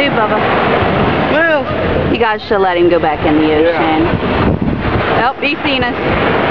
move, Bubba. Move. You guys should let him go back in the ocean. Yeah. Oh, he's seen us.